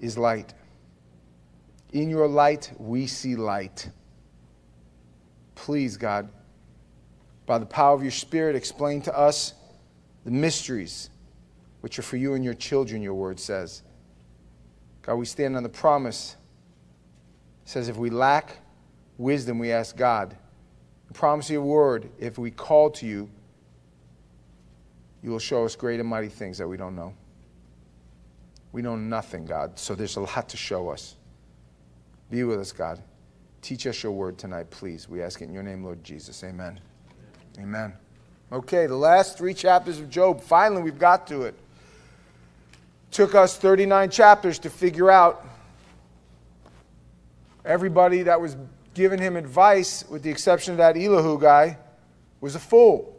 is light. In your light, we see light. Please, God, by the power of your Spirit, explain to us the mysteries which are for you and your children, your word says. God, we stand on the promise. It says, if we lack wisdom, we ask God. The promise your word, if we call to you, you will show us great and mighty things that we don't know. We know nothing, God, so there's a lot to show us. Be with us, God. Teach us your word tonight, please. We ask it in your name, Lord Jesus. Amen. Amen. Okay, the last three chapters of Job. Finally, we've got to it. Took us 39 chapters to figure out everybody that was giving him advice, with the exception of that Elihu guy, was a fool.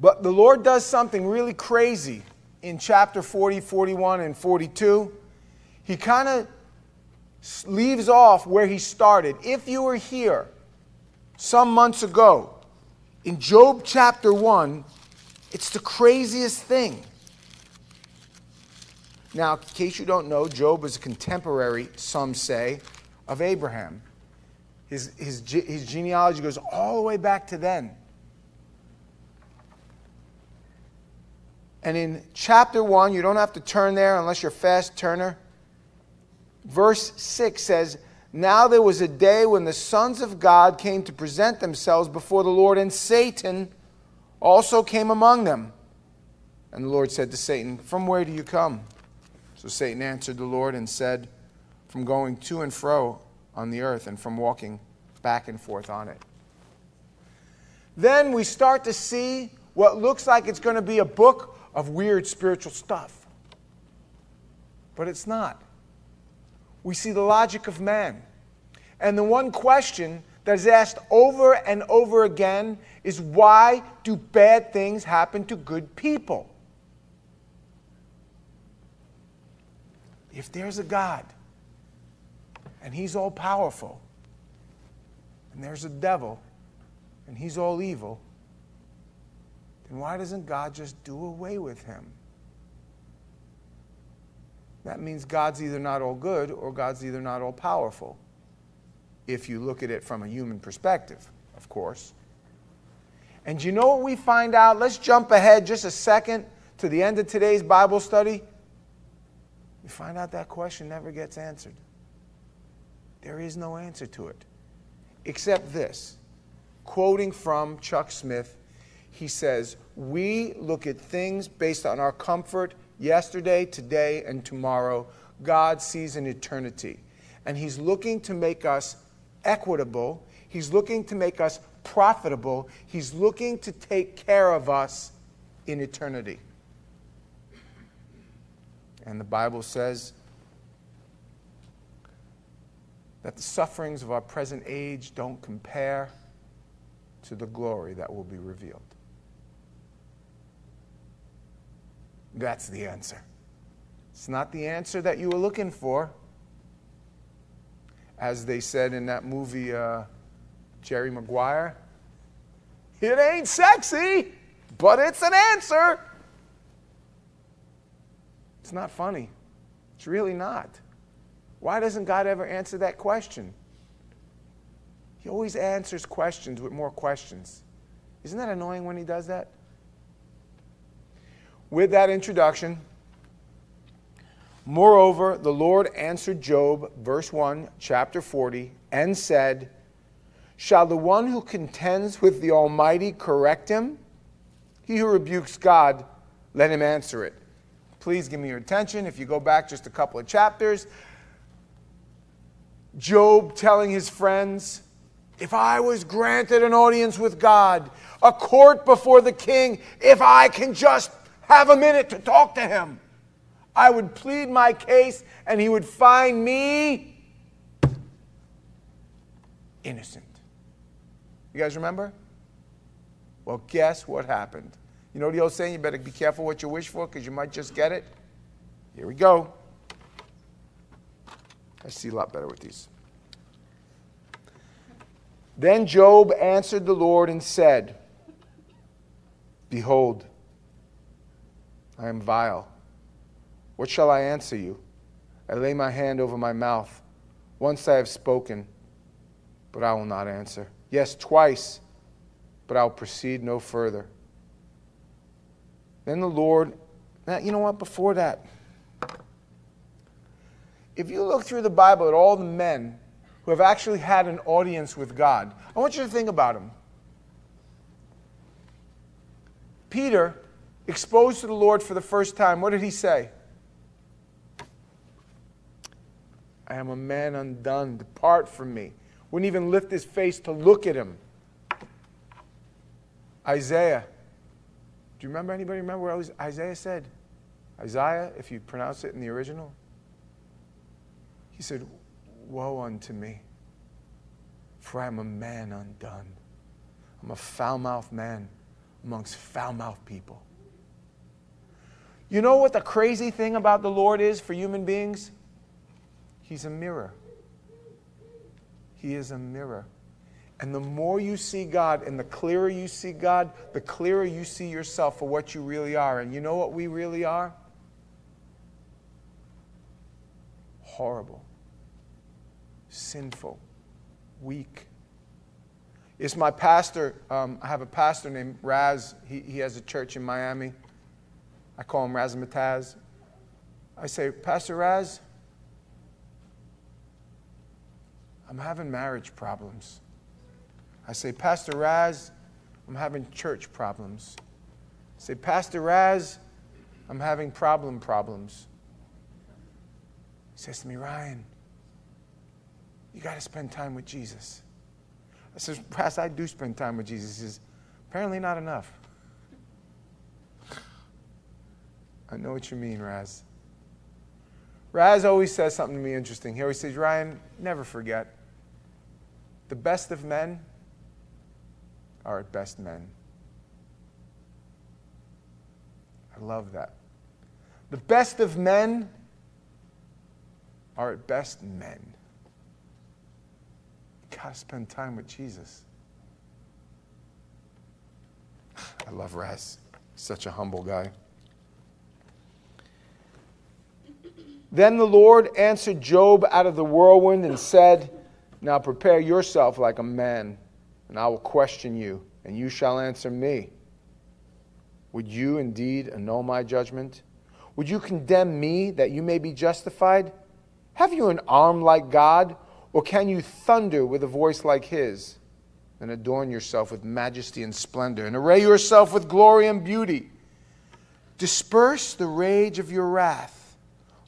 But the Lord does something really crazy in chapter 40, 41, and 42. He kind of leaves off where he started. If you were here some months ago in Job chapter 1, it's the craziest thing. Now, in case you don't know, Job is a contemporary, some say, of Abraham. His, his, his genealogy goes all the way back to then. And in chapter 1, you don't have to turn there unless you're fast turner. Verse 6 says, Now there was a day when the sons of God came to present themselves before the Lord, and Satan also came among them. And the Lord said to Satan, From where do you come? So Satan answered the Lord and said, From going to and fro on the earth and from walking back and forth on it. Then we start to see what looks like it's going to be a book of weird spiritual stuff. But it's not. We see the logic of man. And the one question that is asked over and over again is why do bad things happen to good people? If there's a God and he's all powerful, and there's a devil and he's all evil, then why doesn't God just do away with him? That means God's either not all good or God's either not all powerful if you look at it from a human perspective, of course. And you know what we find out? Let's jump ahead just a second to the end of today's Bible study. We find out that question never gets answered. There is no answer to it, except this. Quoting from Chuck Smith, he says, We look at things based on our comfort yesterday, today, and tomorrow. God sees an eternity. And He's looking to make us equitable. He's looking to make us profitable. He's looking to take care of us in eternity. And the Bible says that the sufferings of our present age don't compare to the glory that will be revealed. That's the answer. It's not the answer that you were looking for as they said in that movie, uh, Jerry Maguire. It ain't sexy, but it's an answer. It's not funny. It's really not. Why doesn't God ever answer that question? He always answers questions with more questions. Isn't that annoying when he does that? With that introduction, Moreover, the Lord answered Job, verse 1, chapter 40, and said, Shall the one who contends with the Almighty correct him? He who rebukes God, let him answer it. Please give me your attention. If you go back just a couple of chapters, Job telling his friends, If I was granted an audience with God, a court before the king, if I can just have a minute to talk to him. I would plead my case and he would find me innocent. You guys remember? Well, guess what happened? You know the old saying, you better be careful what you wish for because you might just get it? Here we go. I see a lot better with these. Then Job answered the Lord and said, Behold, I am vile What shall I answer you? I lay my hand over my mouth. Once I have spoken, but I will not answer. Yes, twice, but I'll proceed no further. Then the Lord, now, you know what, before that, if you look through the Bible at all the men who have actually had an audience with God, I want you to think about them. Peter, exposed to the Lord for the first time, what did he say? I am a man undone. Depart from me. Wouldn't even lift his face to look at him. Isaiah. Do you remember anybody remember what Isaiah said? Isaiah, if you pronounce it in the original, he said, Woe unto me, for I am a man undone. I'm a foul mouthed man amongst foul mouthed people. You know what the crazy thing about the Lord is for human beings? He's a mirror. He is a mirror. And the more you see God and the clearer you see God, the clearer you see yourself for what you really are. And you know what we really are? Horrible, sinful, weak. It's my pastor. Um, I have a pastor named Raz. He, he has a church in Miami. I call him Razzmatazz. I say, Pastor Raz, I'm having marriage problems. I say, Pastor Raz, I'm having church problems. I say, Pastor Raz, I'm having problem problems. He says to me, Ryan, you got to spend time with Jesus. I says, Raz, I do spend time with Jesus. He says, apparently not enough. I know what you mean, Raz. Raz always says something to me interesting. He always says, Ryan, never forget. The best of men are at best men. I love that. The best of men are at best men. You gotta spend time with Jesus. I love Raz. Such a humble guy. Then the Lord answered Job out of the whirlwind and said, now prepare yourself like a man, and I will question you, and you shall answer me. Would you indeed annul my judgment? Would you condemn me that you may be justified? Have you an arm like God, or can you thunder with a voice like his? Then adorn yourself with majesty and splendor, and array yourself with glory and beauty. Disperse the rage of your wrath.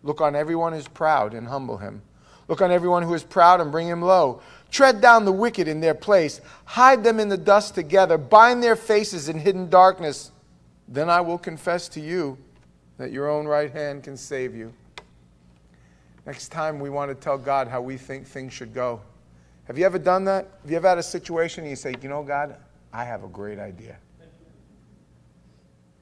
Look on everyone who's proud and humble him. Look on everyone who is proud and bring him low. Tread down the wicked in their place. Hide them in the dust together. Bind their faces in hidden darkness. Then I will confess to you that your own right hand can save you. Next time we want to tell God how we think things should go. Have you ever done that? Have you ever had a situation and you say, you know, God, I have a great idea.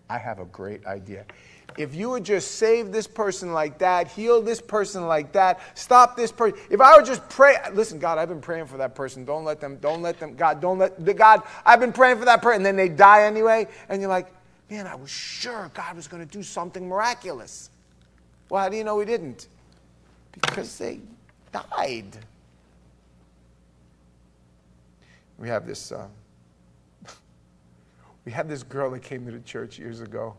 I have a great idea if you would just save this person like that, heal this person like that, stop this person. If I would just pray, listen, God, I've been praying for that person. Don't let them, don't let them, God, don't let, the God, I've been praying for that person. And then they die anyway. And you're like, man, I was sure God was going to do something miraculous. Well, how do you know He didn't? Because they died. We have this, uh, we had this girl that came to the church years ago.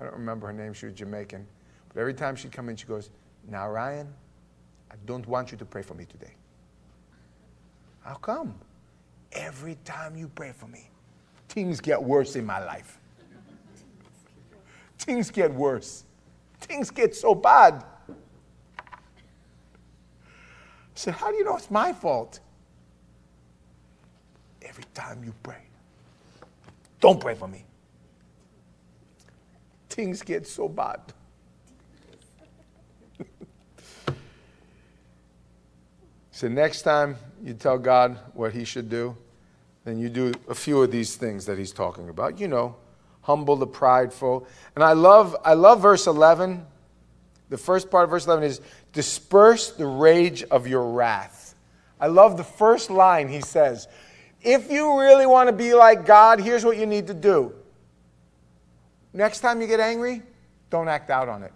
I don't remember her name. She was Jamaican. But every time she'd come in, she goes, Now, Ryan, I don't want you to pray for me today. How come? Every time you pray for me, things get worse in my life. things get worse. Things get so bad. I said, How do you know it's my fault? Every time you pray, don't pray for me things get so bad. so next time you tell God what he should do, then you do a few of these things that he's talking about. You know, humble the prideful. And I love I love verse 11. The first part of verse 11 is disperse the rage of your wrath. I love the first line he says. If you really want to be like God, here's what you need to do Next time you get angry, don't act out on it.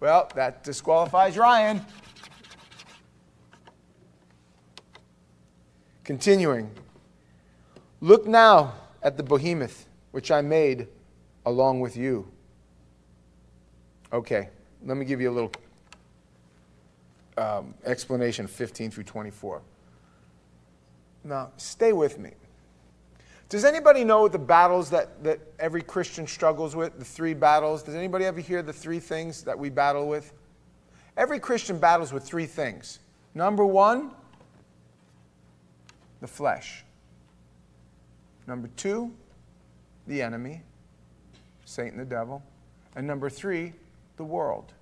Well, that disqualifies Ryan. Continuing. Look now at the behemoth which I made along with you. Okay, let me give you a little um, explanation 15 through 24. Now, stay with me. Does anybody know the battles that, that every Christian struggles with? The three battles? Does anybody ever hear the three things that we battle with? Every Christian battles with three things. Number one, the flesh. Number two, the enemy, Satan the devil. And number three, the world.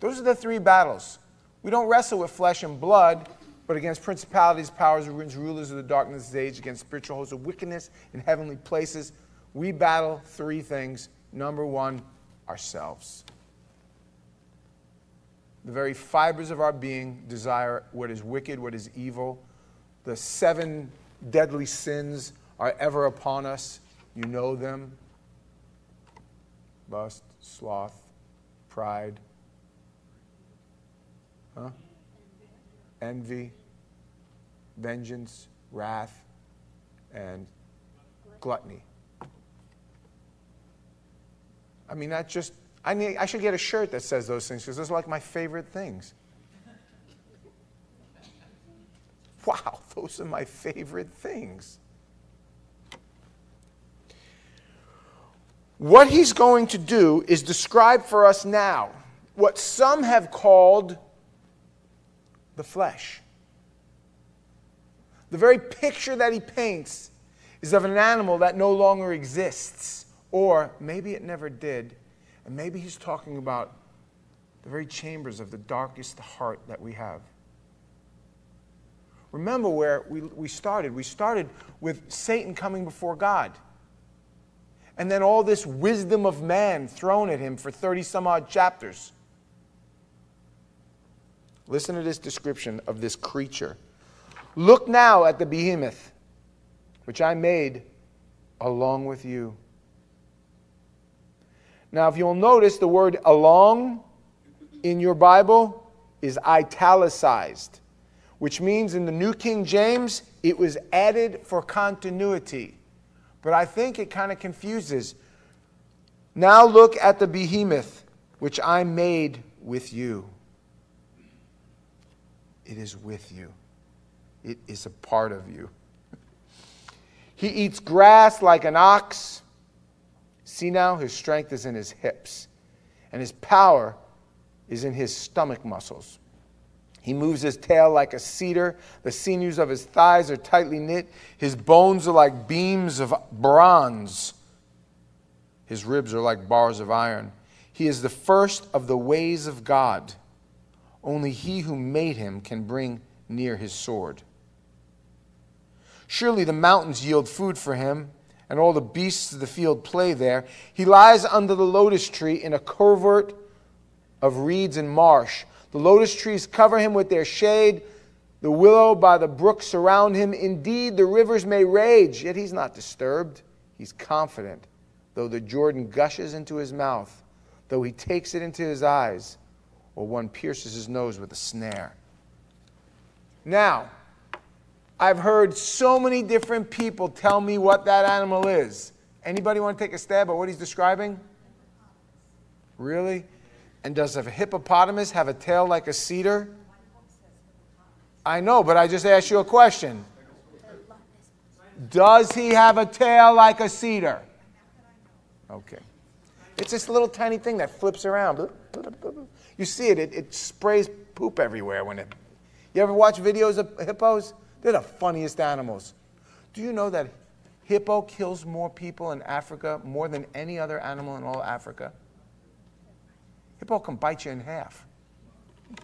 Those are the three battles. We don't wrestle with flesh and blood, but against principalities, powers, rulers of the darkness of age, against spiritual hosts of wickedness in heavenly places. We battle three things. Number one, ourselves. The very fibers of our being desire what is wicked, what is evil. The seven deadly sins are ever upon us. You know them lust, sloth, pride, huh? Envy, vengeance, wrath, and gluttony. I mean, that just, I, need, I should get a shirt that says those things because those are like my favorite things. Wow, those are my favorite things. What he's going to do is describe for us now what some have called the flesh. The very picture that he paints is of an animal that no longer exists, or maybe it never did, and maybe he's talking about the very chambers of the darkest heart that we have. Remember where we, we started. We started with Satan coming before God and then all this wisdom of man thrown at him for 30 some odd chapters. Listen to this description of this creature. Look now at the behemoth, which I made along with you. Now, if you'll notice, the word along in your Bible is italicized, which means in the New King James, it was added for continuity. But I think it kind of confuses. Now look at the behemoth which I made with you. It is with you, it is a part of you. He eats grass like an ox. See now, his strength is in his hips, and his power is in his stomach muscles. He moves his tail like a cedar. The sinews of his thighs are tightly knit. His bones are like beams of bronze. His ribs are like bars of iron. He is the first of the ways of God. Only he who made him can bring near his sword. Surely the mountains yield food for him, and all the beasts of the field play there. He lies under the lotus tree in a covert of reeds and marsh. The lotus trees cover him with their shade. The willow by the brook surround him. Indeed, the rivers may rage, yet he's not disturbed. He's confident. Though the Jordan gushes into his mouth, though he takes it into his eyes, or one pierces his nose with a snare. Now, I've heard so many different people tell me what that animal is. Anybody want to take a stab at what he's describing? Really? And does a hippopotamus have a tail like a cedar? I know, but I just asked you a question. Does he have a tail like a cedar? Okay. It's this little tiny thing that flips around. You see it, it, it sprays poop everywhere when it. You ever watch videos of hippos? They're the funniest animals. Do you know that hippo kills more people in Africa, more than any other animal in all Africa? Hippo can bite you in half.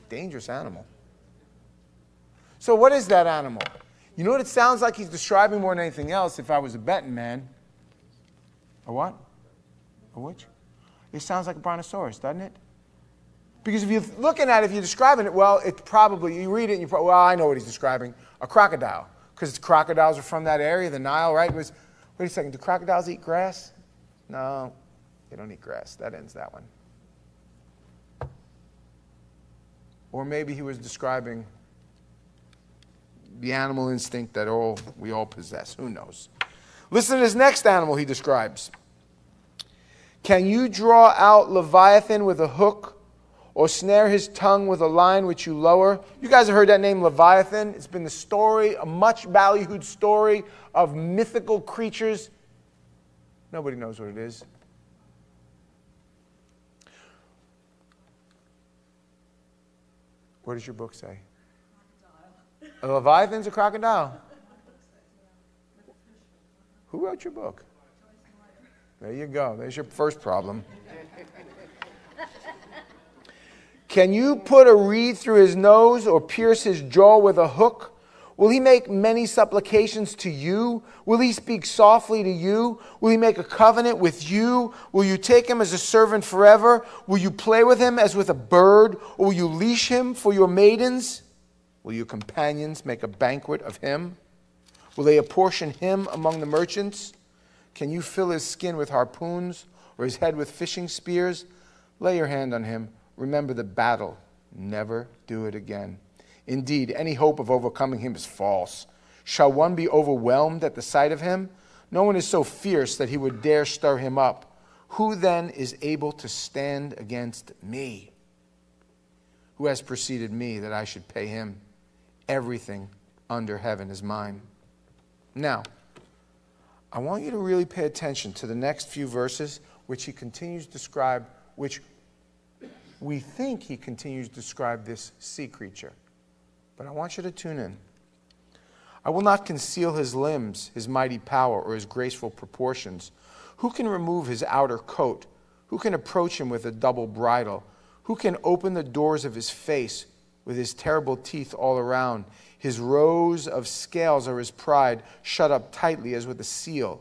Dangerous animal. So, what is that animal? You know what it sounds like he's describing more than anything else if I was a betting man? A what? A which? It sounds like a brontosaurus, doesn't it? Because if you're looking at it, if you're describing it, well, it probably, you read it and you probably, well, I know what he's describing a crocodile. Because crocodiles are from that area, the Nile, right? Was, wait a second, do crocodiles eat grass? No, they don't eat grass. That ends that one. Or maybe he was describing the animal instinct that all we all possess. Who knows? Listen to this next animal he describes. Can you draw out Leviathan with a hook or snare his tongue with a line which you lower? You guys have heard that name Leviathan. It's been the story, a much ballyhooed story of mythical creatures. Nobody knows what it is. What does your book say? A Leviathan's a crocodile. Who wrote your book? There you go. There's your first problem. Can you put a reed through his nose or pierce his jaw with a hook? Will he make many supplications to you? Will he speak softly to you? Will he make a covenant with you? Will you take him as a servant forever? Will you play with him as with a bird? Or will you leash him for your maidens? Will your companions make a banquet of him? Will they apportion him among the merchants? Can you fill his skin with harpoons or his head with fishing spears? Lay your hand on him. Remember the battle. Never do it again. Indeed, any hope of overcoming him is false. Shall one be overwhelmed at the sight of him? No one is so fierce that he would dare stir him up. Who then is able to stand against me? Who has preceded me that I should pay him? Everything under heaven is mine. Now, I want you to really pay attention to the next few verses, which he continues to describe, which we think he continues to describe this sea creature. But I want you to tune in. I will not conceal his limbs, his mighty power, or his graceful proportions. Who can remove his outer coat? Who can approach him with a double bridle? Who can open the doors of his face with his terrible teeth all around? His rows of scales are his pride, shut up tightly as with a seal.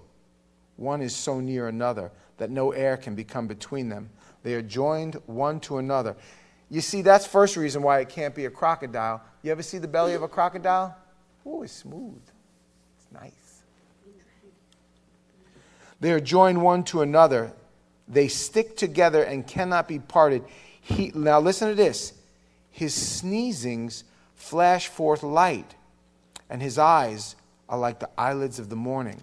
One is so near another that no air can become between them. They are joined one to another. You see, that's first reason why it can't be a crocodile. You ever see the belly of a crocodile? Oh, it's smooth. It's nice. They are joined one to another. They stick together and cannot be parted. He, now, listen to this. His sneezings flash forth light, and his eyes are like the eyelids of the morning.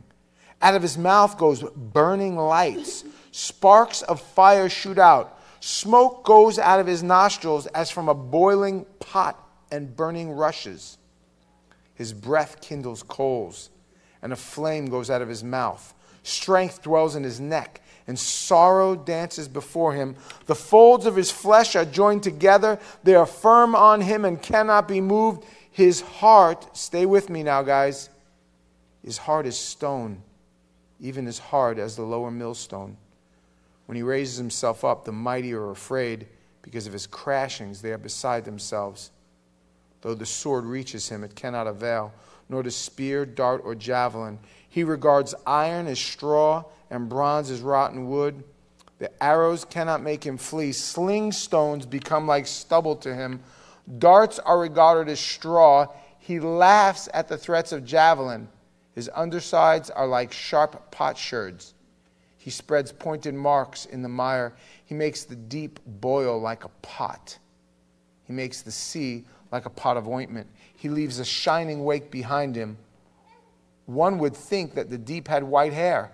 Out of his mouth goes burning lights, sparks of fire shoot out. Smoke goes out of his nostrils as from a boiling pot and burning rushes. His breath kindles coals, and a flame goes out of his mouth. Strength dwells in his neck, and sorrow dances before him. The folds of his flesh are joined together, they are firm on him and cannot be moved. His heart, stay with me now, guys, his heart is stone, even as hard as the lower millstone. When he raises himself up, the mighty are afraid because of his crashings. They are beside themselves. Though the sword reaches him, it cannot avail, nor the spear, dart, or javelin. He regards iron as straw and bronze as rotten wood. The arrows cannot make him flee. Sling stones become like stubble to him. Darts are regarded as straw. He laughs at the threats of javelin. His undersides are like sharp potsherds. He spreads pointed marks in the mire. He makes the deep boil like a pot. He makes the sea like a pot of ointment. He leaves a shining wake behind him. One would think that the deep had white hair.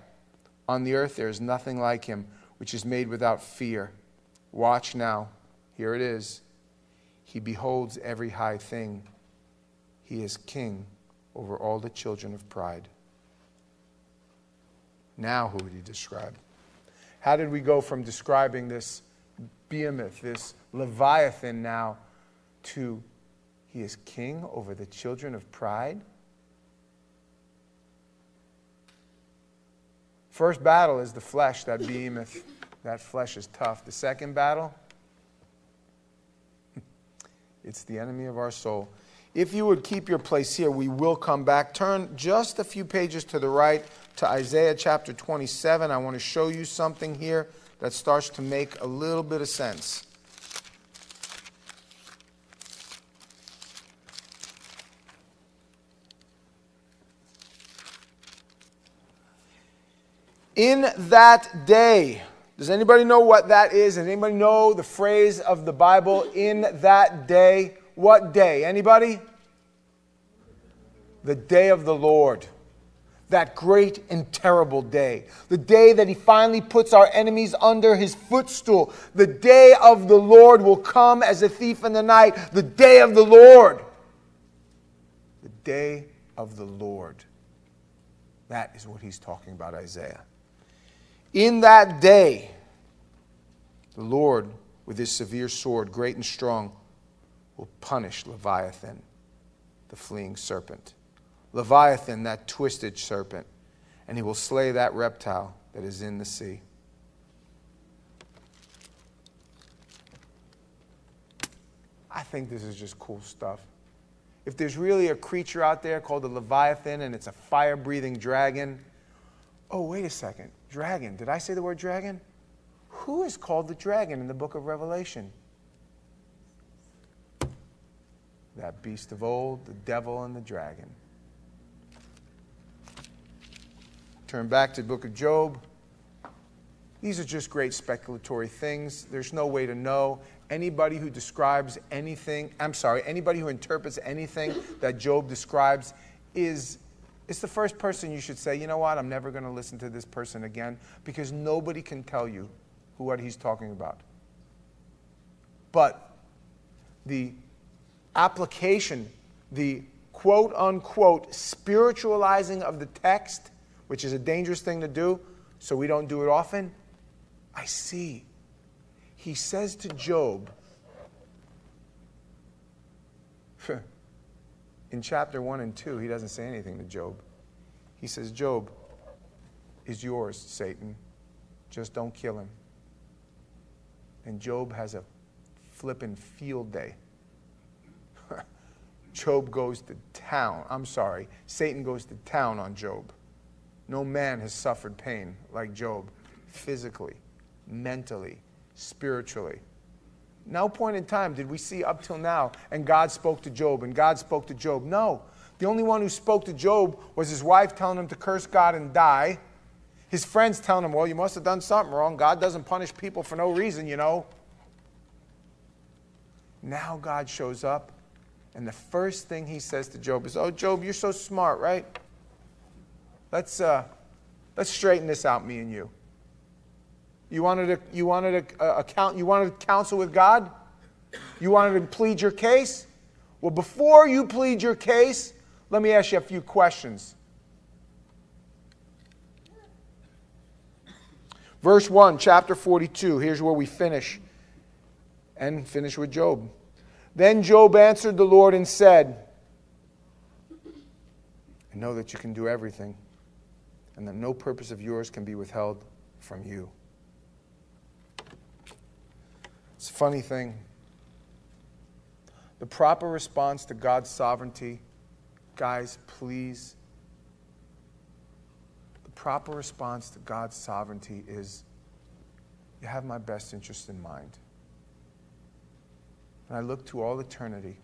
On the earth there is nothing like him, which is made without fear. Watch now. Here it is. He beholds every high thing. He is king over all the children of pride. Now, who would he describe? How did we go from describing this behemoth, this Leviathan now, to he is king over the children of pride? First battle is the flesh, that behemoth. That flesh is tough. The second battle, it's the enemy of our soul. If you would keep your place here, we will come back. Turn just a few pages to the right to Isaiah chapter 27. I want to show you something here that starts to make a little bit of sense. In that day, Does anybody know what that is? Does anybody know the phrase of the Bible in that day? What day? Anybody? The day of the Lord. That great and terrible day. The day that he finally puts our enemies under his footstool. The day of the Lord will come as a thief in the night. The day of the Lord. The day of the Lord. That is what he's talking about, Isaiah. In that day, the Lord, with his severe sword, great and strong, will punish Leviathan, the fleeing serpent. Leviathan, that twisted serpent, and he will slay that reptile that is in the sea. I think this is just cool stuff. If there's really a creature out there called the Leviathan and it's a fire breathing dragon, oh, wait a second. Dragon. Did I say the word dragon? Who is called the dragon in the book of Revelation? That beast of old, the devil and the dragon. Turn back to the book of Job. These are just great speculatory things. There's no way to know. Anybody who describes anything, I'm sorry, anybody who interprets anything that Job describes is it's the first person you should say, you know what, I'm never going to listen to this person again because nobody can tell you who, what he's talking about. But the application, the quote unquote spiritualizing of the text, which is a dangerous thing to do, so we don't do it often, I see. He says to Job, in chapter 1 and 2, he doesn't say anything to Job. He says, Job is yours, Satan. Just don't kill him. And Job has a flippin' field day. Job goes to town. I'm sorry, Satan goes to town on Job. No man has suffered pain like Job, physically, mentally, spiritually. No point in time did we see up till now, and God spoke to Job, and God spoke to Job. No. The only one who spoke to Job was his wife telling him to curse God and die. His friends telling him, Well, you must have done something wrong. God doesn't punish people for no reason, you know. Now God shows up, and the first thing he says to Job is, Oh, Job, you're so smart, right? Let's, uh, let's straighten this out, me and you. You wanted to, you wanted to uh, account, you wanted counsel with God? You wanted to plead your case? Well, before you plead your case, let me ask you a few questions. Verse 1, chapter 42. Here's where we finish and finish with Job. Then Job answered the Lord and said, I know that you can do everything, and that no purpose of yours can be withheld from you. It's a funny thing. The proper response to God's sovereignty, guys, please. The proper response to God's sovereignty is you have my best interest in mind. And I look to all eternity,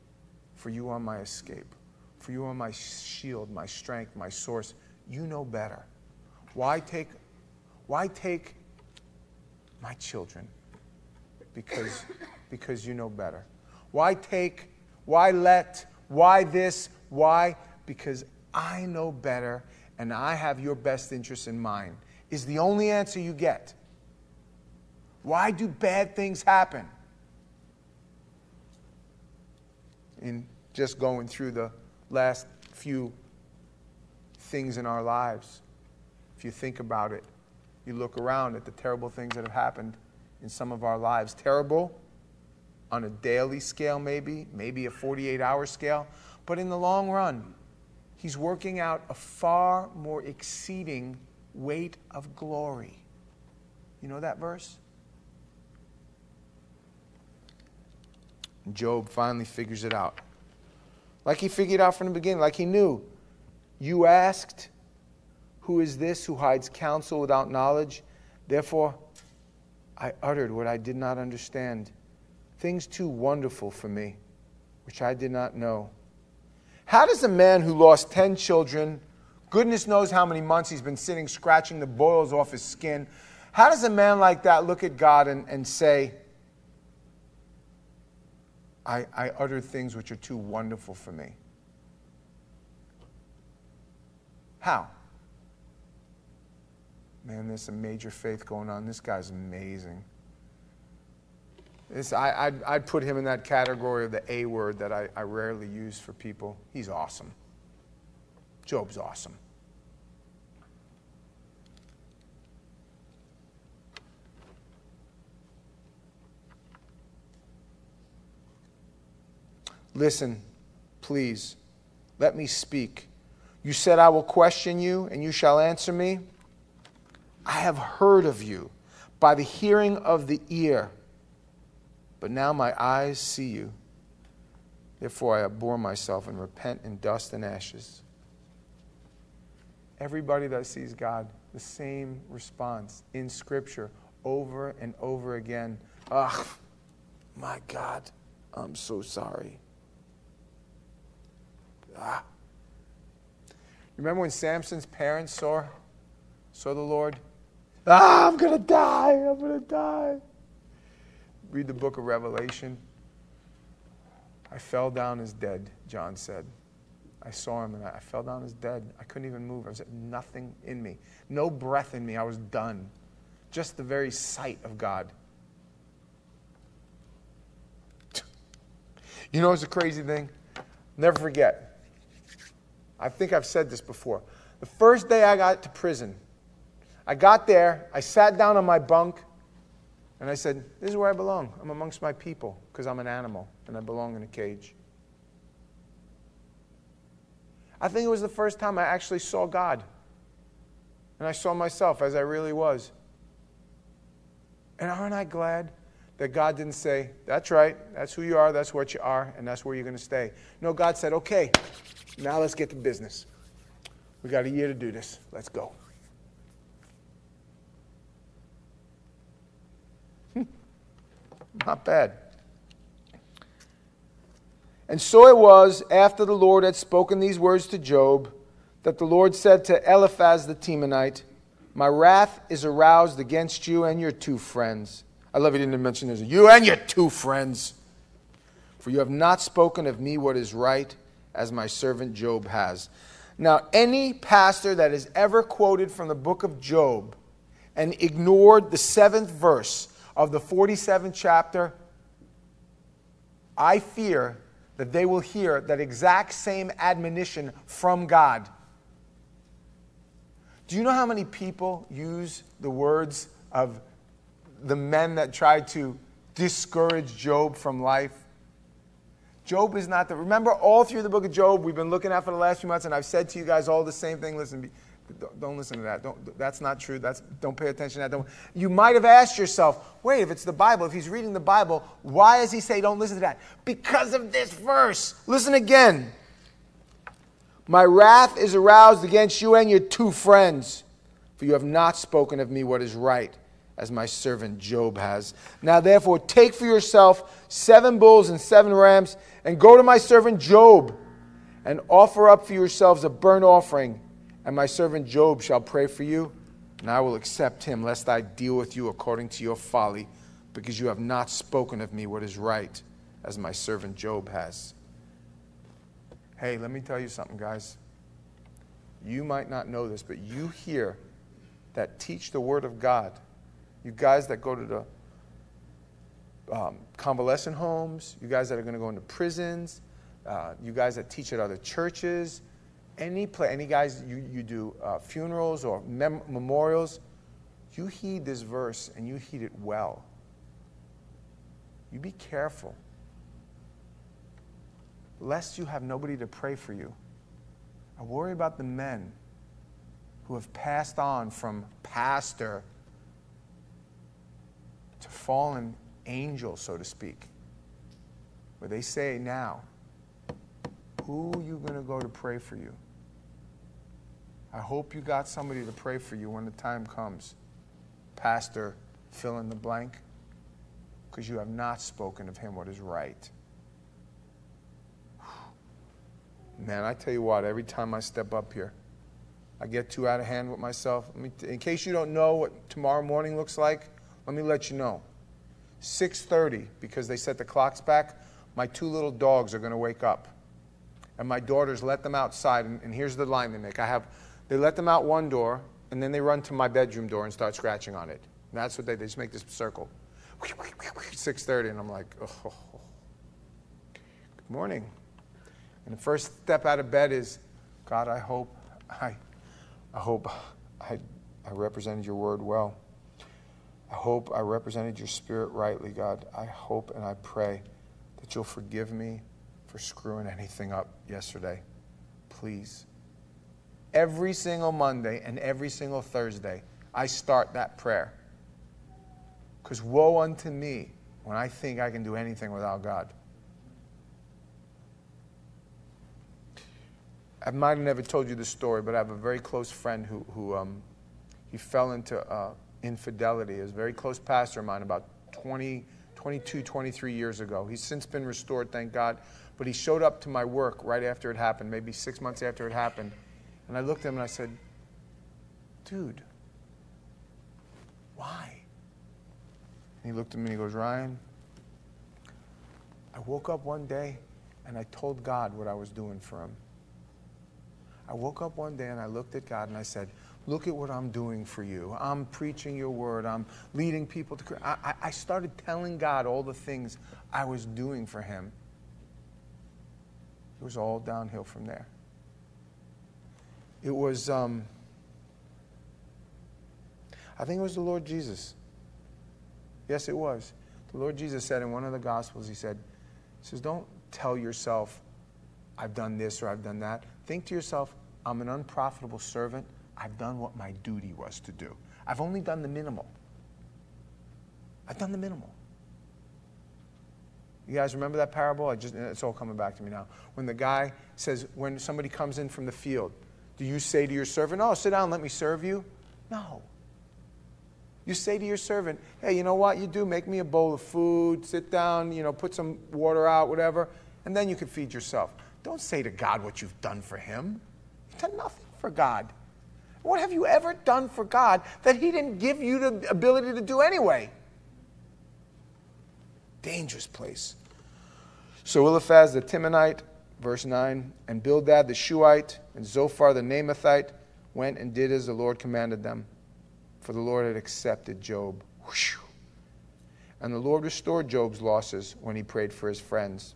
for you are my escape, for you are my shield, my strength, my source. You know better. Why take, why take my children? because, because you know better. Why take, why let, why this, why? Because I know better and I have your best interest in mind, is the only answer you get. Why do bad things happen? In just going through the last few things in our lives, if you think about it, you look around at the terrible things that have happened in some of our lives. Terrible on a daily scale, maybe, maybe a 48 hour scale. But in the long run, He's working out a far more exceeding weight of glory. You know that verse? Job finally figures it out. Like he figured out from the beginning, like he knew. You asked, Who is this who hides counsel without knowledge? Therefore, I uttered what I did not understand, things too wonderful for me, which I did not know. How does a man who lost 10 children, goodness knows how many months he's been sitting scratching the boils off his skin, How does a man like that look at God and, and say, I, I utter things which are too wonderful for me? How? Man, there's some major faith going on. This guy's amazing. This, I, I'd, I'd put him in that category of the A word that I, I rarely use for people. He's awesome. Job's awesome. Listen, please, let me speak. You said, I will question you, and you shall answer me. I have heard of you by the hearing of the ear, but now my eyes see you. Therefore, I abhor myself and repent in dust and ashes. Everybody that sees God, the same response in Scripture over and over again. Ugh, my God, I'm so sorry. Ah. Remember when Samson's parents saw, saw the Lord? Ah, I'm going to die. I'm going to die. Read the book of Revelation. I fell down as dead, John said. I saw him and I fell down as dead. I couldn't even move. I was nothing in me, no breath in me. I was done. Just the very sight of God. You know, it's a crazy thing. Never forget. I think I've said this before. The first day I got to prison, I got there, I sat down on my bunk, and I said, This is where I belong. I'm amongst my people because I'm an animal and I belong in a cage. I think it was the first time I actually saw God. And I saw myself as I really was. And aren't I glad that God didn't say, That's right, that's who you are, that's what you are, and that's where you're going to stay? No, God said, Okay, now let's get to business. We got a year to do this. Let's go. Not bad. And so it was, after the Lord had spoken these words to Job, that the Lord said to Eliphaz the Temanite, My wrath is aroused against you and your two friends. I love you didn't mention this. You and your two friends. For you have not spoken of me what is right, as my servant Job has. Now, any pastor that has ever quoted from the book of Job and ignored the seventh verse of the 47th chapter, I fear that they will hear that exact same admonition from God. Do you know how many people use the words of the men that tried to discourage Job from life? Job is not the. Remember, all through the book of Job, we've been looking at for the last few months, and I've said to you guys all the same thing. Listen, don't, listen to that. Don't, that's not true. That's, don't pay attention to that. Don't, you might have asked yourself, wait, if it's the Bible, if he's reading the Bible, why does he say don't listen to that? Because of this verse. Listen again. My wrath is aroused against you and your two friends, for you have not spoken of me what is right as my servant Job has. Now, therefore, take for yourself seven bulls and seven rams, and go to my servant Job, and offer up for yourselves a burnt offering, and my servant Job shall pray for you, and I will accept him, lest I deal with you according to your folly, because you have not spoken of me what is right, as my servant Job has. Hey, let me tell you something, guys. You might not know this, but you hear that teach the word of God you guys that go to the um, convalescent homes, you guys that are going to go into prisons, uh, you guys that teach at other churches, any play, any guys you, you do uh, funerals or mem- memorials, you heed this verse and you heed it well. You be careful, lest you have nobody to pray for you. I worry about the men who have passed on from pastor to fallen angel, so to speak, where they say now, who are you going to go to pray for you? I hope you got somebody to pray for you when the time comes. Pastor, fill in the blank, because you have not spoken of him what is right. Man, I tell you what, every time I step up here, I get too out of hand with myself. In case you don't know what tomorrow morning looks like, let me let you know. 6:30 because they set the clocks back. My two little dogs are going to wake up, and my daughters let them outside. And, and here's the line they make: I have, they let them out one door, and then they run to my bedroom door and start scratching on it. And that's what they, they just make this circle. 6:30, and I'm like, oh. Good morning. And the first step out of bed is, God, I hope I I hope I, I represented your word well. I hope I represented your spirit rightly, God. I hope and I pray that you'll forgive me for screwing anything up yesterday. Please. Every single Monday and every single Thursday, I start that prayer. Because woe unto me when I think I can do anything without God. I might have never told you this story, but I have a very close friend who, who um, he fell into uh, infidelity. He was a very close pastor of mine about 20, 22, 23 years ago. He's since been restored, thank God. But he showed up to my work right after it happened, maybe six months after it happened. And I looked at him and I said, Dude, why? And he looked at me and he goes, Ryan, I woke up one day and I told God what I was doing for him. I woke up one day and I looked at God and I said, Look at what I'm doing for you. I'm preaching your word. I'm leading people to. I, I started telling God all the things I was doing for him. It was all downhill from there. It was, um, I think it was the Lord Jesus. Yes, it was. The Lord Jesus said in one of the Gospels, He said, He says, Don't tell yourself, I've done this or I've done that. Think to yourself, I'm an unprofitable servant. I've done what my duty was to do. I've only done the minimal. I've done the minimal. You guys remember that parable? I just, it's all coming back to me now. When the guy says, when somebody comes in from the field, do you say to your servant, Oh, sit down, let me serve you? No. You say to your servant, Hey, you know what? You do make me a bowl of food, sit down, you know, put some water out, whatever, and then you can feed yourself. Don't say to God what you've done for him. You've done nothing for God. What have you ever done for God that He didn't give you the ability to do anyway? Dangerous place. So Eliphaz the Temanite, verse 9, and Bildad the Shuhite, and Zophar the Naamathite went and did as the Lord commanded them, for the Lord had accepted Job. And the Lord restored Job's losses when he prayed for his friends.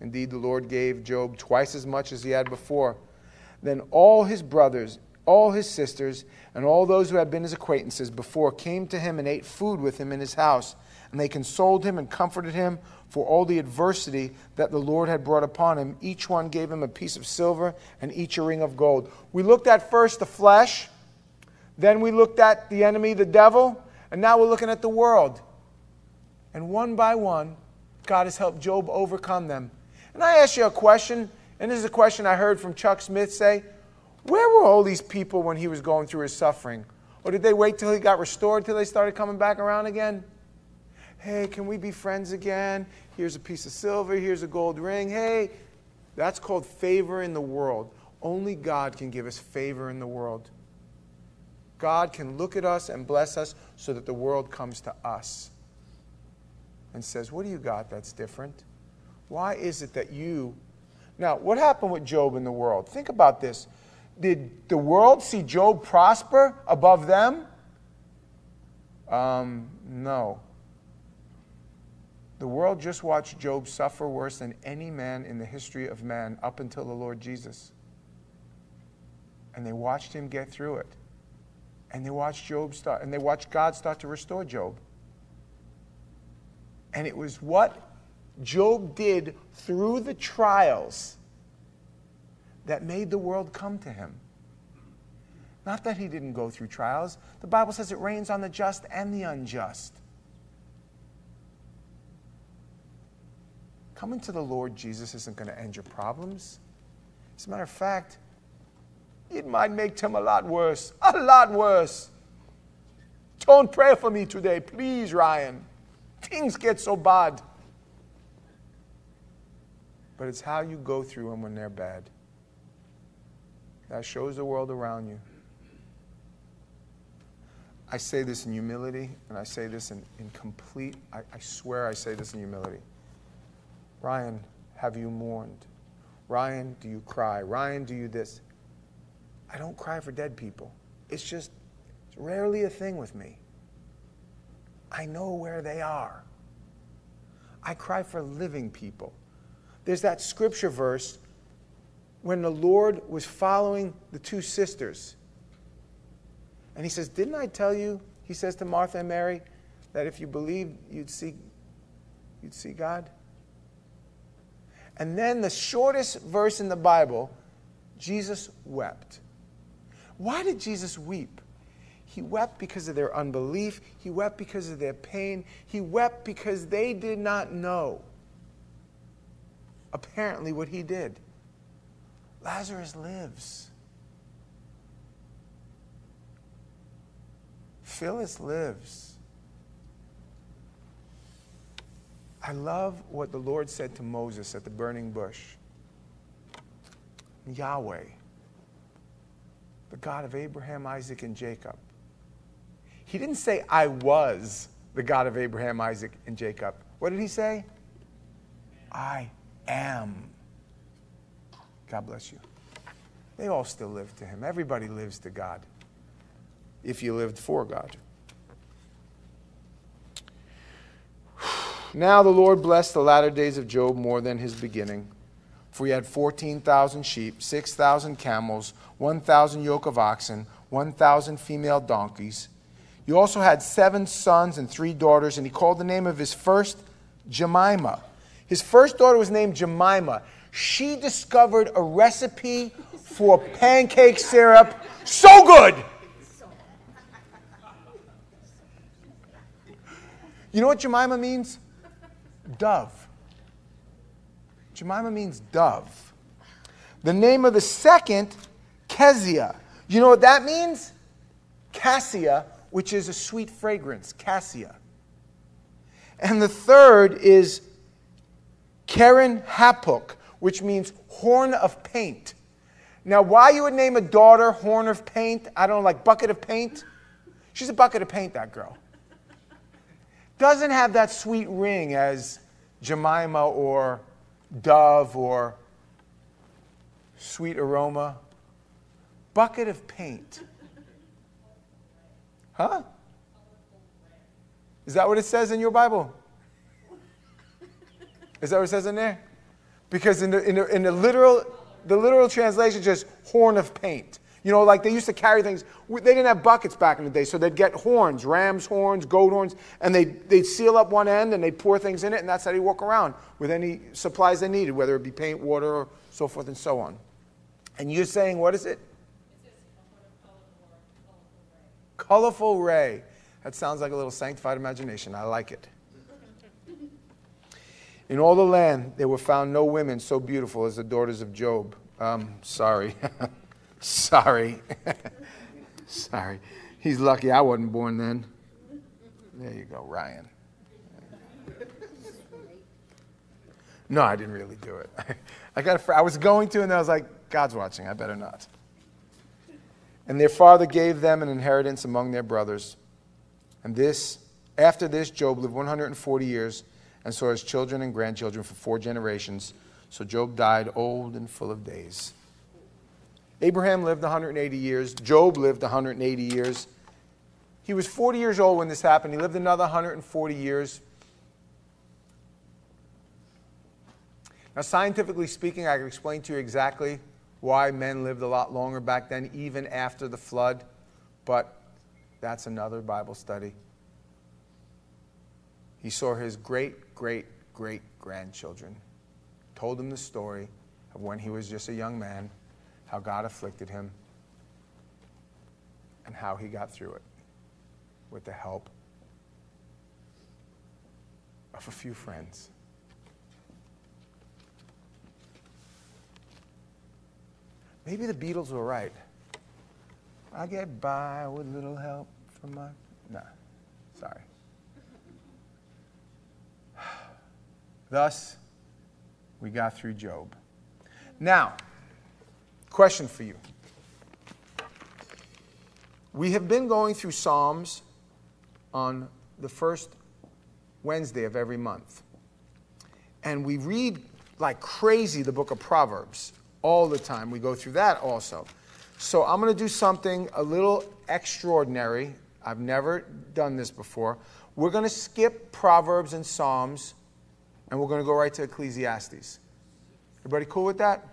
Indeed, the Lord gave Job twice as much as he had before. Then all his brothers, all his sisters, and all those who had been his acquaintances before came to him and ate food with him in his house. And they consoled him and comforted him for all the adversity that the Lord had brought upon him. Each one gave him a piece of silver and each a ring of gold. We looked at first the flesh, then we looked at the enemy, the devil, and now we're looking at the world. And one by one, God has helped Job overcome them. And I ask you a question and this is a question I heard from Chuck Smith say Where were all these people when he was going through his suffering? Or did they wait till he got restored till they started coming back around again? Hey, can we be friends again? Here's a piece of silver, here's a gold ring. Hey, that's called favor in the world. Only God can give us favor in the world. God can look at us and bless us so that the world comes to us and says, What do you got that's different? Why is it that you now, what happened with Job in the world? Think about this. Did the world see Job prosper above them? Um, no. The world just watched Job suffer worse than any man in the history of man up until the Lord Jesus. And they watched him get through it. And they watched Job start, and they watched God start to restore Job. And it was what Job did through the trials that made the world come to him. Not that he didn't go through trials. The Bible says it rains on the just and the unjust. Coming to the Lord Jesus isn't going to end your problems. As a matter of fact, it might make them a lot worse. A lot worse. Don't pray for me today, please, Ryan. Things get so bad but it's how you go through them when they're bad. That shows the world around you I say this in humility, and I say this in, in complete, I, I swear I say this in humility. Ryan, have you mourned? Ryan, do you cry? Ryan, do you this? I don't cry for dead people. It's just it's rarely a thing with me. I know where they are. I cry for living people. There's that scripture verse when the Lord was following the two sisters. And he says, Didn't I tell you, he says to Martha and Mary, that if you believed, you'd see, you'd see God? And then the shortest verse in the Bible, Jesus wept. Why did Jesus weep? He wept because of their unbelief. He wept because of their pain. He wept because they did not know, apparently, what he did. Lazarus lives. Phyllis lives. I love what the Lord said to Moses at the burning bush Yahweh, the God of Abraham, Isaac, and Jacob. He didn't say, I was the God of Abraham, Isaac, and Jacob. What did he say? I am. God bless you. They all still live to him. Everybody lives to God if you lived for God. Now the Lord blessed the latter days of Job more than his beginning. For he had 14,000 sheep, 6,000 camels, 1,000 yoke of oxen, 1,000 female donkeys. He also had seven sons and three daughters, and he called the name of his first Jemima. His first daughter was named Jemima. She discovered a recipe for pancake syrup so good. You know what Jemima means? Dove. Jemima means dove. The name of the second, Keziah. You know what that means? Cassia, which is a sweet fragrance, cassia. And the third is Keren Happuch, which means horn of paint. Now, why you would name a daughter horn of paint? I don't know, like bucket of paint? She's a bucket of paint, that girl. Doesn't have that sweet ring as Jemima or dove or sweet aroma. Bucket of paint. Huh? Is that what it says in your Bible? Is that what it says in there? Because in the, in the, in the literal, the literal translation just horn of paint. You know, like they used to carry things. They didn't have buckets back in the day, so they'd get horns, ram's horns, goat horns, and they'd, they'd seal up one end and they'd pour things in it, and that's how they walk around with any supplies they needed, whether it be paint, water, or so forth and so on. And you're saying, what is it? Colorful ray. That sounds like a little sanctified imagination. I like it. In all the land, there were found no women so beautiful as the daughters of Job. Um, sorry. sorry. sorry. He's lucky I wasn't born then. There you go, Ryan. No, I didn't really do it. I, got a, I was going to, and I was like, God's watching. I better not. And their father gave them an inheritance among their brothers. And this, after this, Job lived 140 years and saw his children and grandchildren for four generations. So Job died old and full of days. Abraham lived 180 years. Job lived 180 years. He was 40 years old when this happened. He lived another 140 years. Now, scientifically speaking, I can explain to you exactly why men lived a lot longer back then, even after the flood, but that's another Bible study. He saw his great, great, great grandchildren, told them the story of when he was just a young man, how God afflicted him, and how he got through it with the help of a few friends. Maybe the Beatles were right. I get by with a little help from my. Nah, sorry. Thus, we got through Job. Now, question for you. We have been going through Psalms on the first Wednesday of every month. And we read like crazy the book of Proverbs all the time. We go through that also. So I'm going to do something a little extraordinary. I've never done this before. We're going to skip Proverbs and Psalms, and we're going to go right to Ecclesiastes. Everybody cool with that?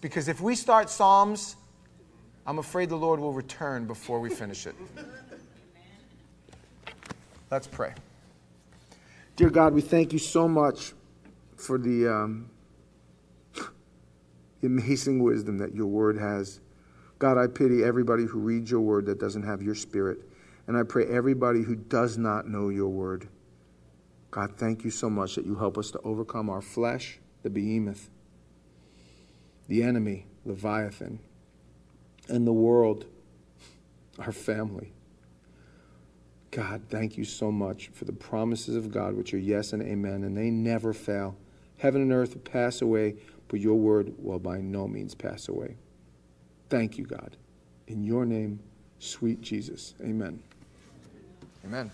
Because if we start Psalms, I'm afraid the Lord will return before we finish it. Let's pray. Dear God, we thank you so much for the um, amazing wisdom that your word has. God, I pity everybody who reads your word that doesn't have your spirit. And I pray everybody who does not know your word. God, thank you so much that you help us to overcome our flesh, the behemoth, the enemy, Leviathan, and the world, our family. God, thank you so much for the promises of God, which are yes and amen, and they never fail. Heaven and earth will pass away, but your word will by no means pass away. Thank you, God. In your name, sweet Jesus. Amen. Amen.